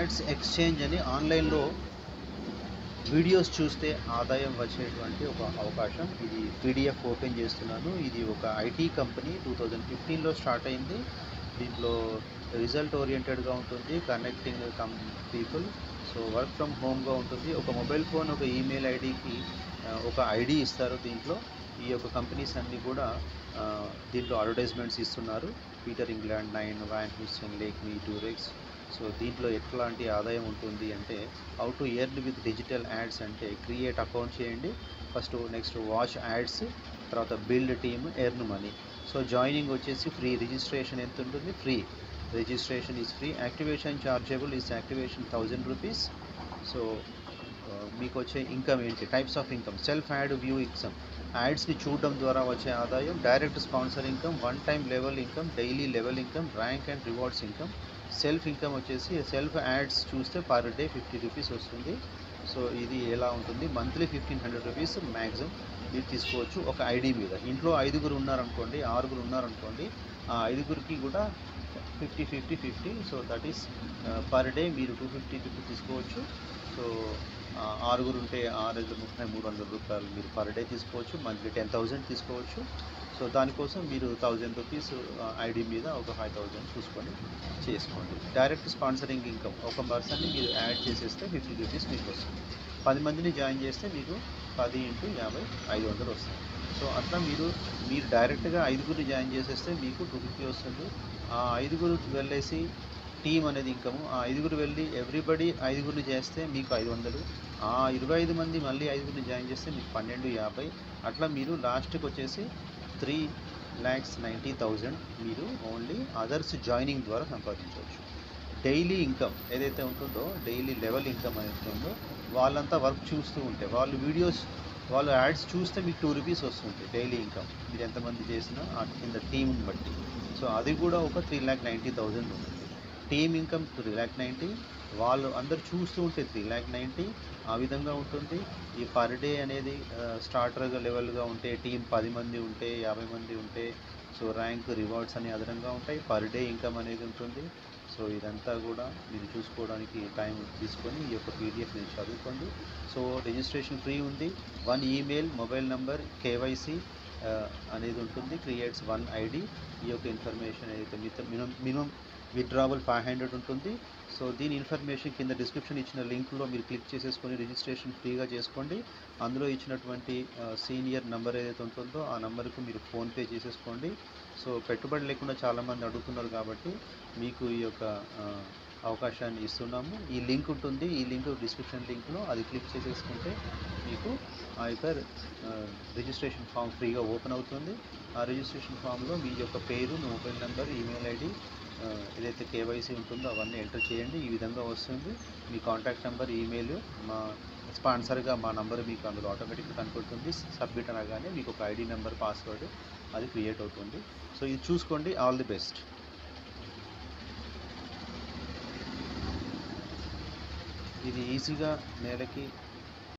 Ads exchange అని ఆన్లైన్లో videos చూస్తే ఆదాయం వచ్చేటువంటి ఒక అవకాశం. ఇది పీడిఎఫ్ ఓపెన్ చేస్తున్నాను. ఇది ఒక ఐటీ కంపెనీ. టూ థౌజండ్ ఫిఫ్టీన్లో స్టార్ట్ అయింది. దీంట్లో రిజల్ట్ ఓరియంటెడ్గా ఉంటుంది. Connecting come people. So work from హోమ్గా ఉంటుంది. ఒక మొబైల్ ఫోన్ ఒక ఈమెయిల్ ఐడికి ఒక ఐడి ఇస్తారు దీంట్లో. ఈ యొక్క కంపెనీస్ అన్నీ కూడా దీంట్లో అడ్వర్టైజ్మెంట్స్ ఇస్తున్నారు. పీటర్ ఇంగ్లాండ్ నైన్ వ్యాన్ హుస్సెన్ లేక్ మీ టూరెక్స్ సో దీంట్లో ఎట్లాంటి ఆదాయం ఉంటుంది అంటే how to earn with digital ads అంటే క్రియేట్ అకౌంట్ చేయండి. ఫస్ట్ నెక్స్ట్ వాచ్ యాడ్స్ తర్వాత build team earn money so joining వచ్చేసి ఫ్రీ రిజిస్ట్రేషన్ ఎంత ఉంటుంది? Free registration is free activation chargeable is activation thousand rupees so మీకు వచ్చే income ఏంటి? Types of income self ad view income యాడ్స్ని చూడడం ద్వారా వచ్చే ఆదాయం direct sponsor income one time level income daily level income rank and rewards income. Self income వచ్చేసి self ads చూస్తే per day fifty rupees వస్తుంది. సో ఇది ఎలా ఉంటుంది? Monthly fifteen hundred rupees maximum మీరు తీసుకోవచ్చు ఒక ఐడి మీద. ఇంట్లో ఐదుగురు ఉన్నారనుకోండి ఆరుగురు ఉన్నారనుకోండి ఆ ఐదుగురికి కూడా fifty fifty fifty. So that is per day మీరు టూ ఫిఫ్టీ ఫిఫ్టీ తీసుకోవచ్చు. సో ఆరుగురు ఉంటే ఆరు ముప్పై మూడు వందల రూపాయలు మీరు పర్ డే తీసుకోవచ్చు మంత్లీ టెన్ థౌజండ్ తీసుకోవచ్చు. సో దానికోసం మీరు థౌజండ్ రూపీస్ ఐడి మీద ఒక ఫైవ్ థౌజండ్ చూసుకొని చేసుకోండి. డైరెక్ట్ స్పాన్సరింగ్ ఇన్కమ్ ఒక పర్సన్ని మీరు యాడ్ చేసేస్తే ఫిఫ్టీ రూపీస్ మీకు వస్తుంది. పది మందిని జాయిన్ చేస్తే మీకు పది ఇంటూ యాభై ఐదు వందలు వస్తుంది సో అట్లా మీరు మీరు డైరెక్ట్గా ఐదుగురిని జాయిన్ చేసేస్తే మీకు టూ ఫిఫ్టీ వస్తుంది. ఆ ఐదుగురు వెళ్ళేసి టీం అనేది ఇన్కమ్ ఆ ఐదుగురు వెళ్ళి ఎవ్రీబడి ఐదుగురిని చేస్తే మీకు ఐదు వందలు ఆ ఇరవై ఐదు మంది మళ్ళీ ఐదుగురిని జాయిన్ చేస్తే మీకు పన్నెండు యాభై. అట్లా మీరు లాస్ట్కి వచ్చేసి త్రీ ల్యాక్స్ నైంటీ థౌజండ్ మీరు ఓన్లీ అదర్స్ జాయినింగ్ ద్వారా సంపాదించవచ్చు. డైలీ ఇన్కమ్ ఏదైతే ఉంటుందో డైలీ లెవెల్ ఇన్కమ్ అనేది ఉందో వాళ్ళంతా వర్క్ చూస్తూ ఉంటే వాళ్ళు వీడియోస్ వాళ్ళు యాడ్స్ చూస్తే మీకు టూ రూపీస్ వస్తుంది డైలీ ఇన్కమ్ మీరు ఎంతమంది చేసినా కింద టీంని బట్టి. సో అది కూడా ఒక త్రీ ల్యాక్ నైంటీ థౌజండ్ ఉంటుంది. Team income three lakh ninety వాళ్ళు అందరు చూస్తూ ఉంటే త్రీ ల్యాక్ నైంటీ ఆ విధంగా ఉంటుంది. ఈ పర్ డే అనేది స్టార్టర్ లెవెల్గా ఉంటే టీం పది మంది ఉంటే యాభై మంది ఉంటే సో ర్యాంక్ రివార్డ్స్ అనే అదనంగా ఉంటాయి. పర్ డే ఇన్కమ్ అనేది ఉంటుంది. సో ఇదంతా కూడా మీరు చూసుకోవడానికి టైం తీసుకొని ఈ యొక్క పీడిఎఫ్ మీరు చదువుకోండి. సో రిజిస్ట్రేషన్ ఫ్రీ ఉంది. One email mobile number KYC అనేది ఉంటుంది. క్రియేట్స్ వన్ ఐడి ఈ యొక్క ఇన్ఫర్మేషన్ అయితే minimum minimum withdrawal five hundred ఉంటుంది. సో దీని ఇన్ఫర్మేషన్ కింద డిస్క్రిప్షన్ ఇచ్చిన లింక్లో మీరు క్లిక్ చేసేసుకొని రిజిస్ట్రేషన్ ఫ్రీగా చేసుకోండి. అందులో ఇచ్చినటువంటి సీనియర్ నెంబర్ ఏదైతే ఉంటుందో ఆ నెంబర్కు మీరు ఫోన్పే చేసేసుకోండి. సో పెట్టుబడి లేకుండా చాలామంది అడుగుతున్నారు కాబట్టి మీకు ఈ యొక్క అవకాశాన్ని ఇస్తున్నాము. ఈ లింక్ ఉంటుంది. ఈ లింక్ డిస్క్రిప్షన్ లింక్లో అది క్లిక్ చేసేసుకుంటే మీకు ఆ యొక్క రిజిస్ట్రేషన్ ఫామ్ ఫ్రీగా ఓపెన్ అవుతుంది. ఆ రిజిస్ట్రేషన్ ఫామ్లో మీ యొక్క పేరు మొబైల్ నెంబర్ ఈమెయిల్ ఐడి ఏదైతే కేవైసీ ఉంటుందో అవన్నీ ఎంటర్ చేయండి. ఈ విధంగా వస్తుంది. మీ కాంటాక్ట్ నెంబర్ ఈమెయిల్ మా స్పాన్సర్గా మా నంబర్ మీకు అందులో ఆటోమేటిక్గా కనపడుతుంది. సబ్మిట్ అనగానే మీకు ఒక ఐడి నెంబర్ పాస్వర్డ్ అది క్రియేట్ అవుతుంది. సో ఇది చూసుకోండి. All the best. ఇది ఈజీగా నెలకి